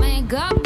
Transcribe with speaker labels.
Speaker 1: make up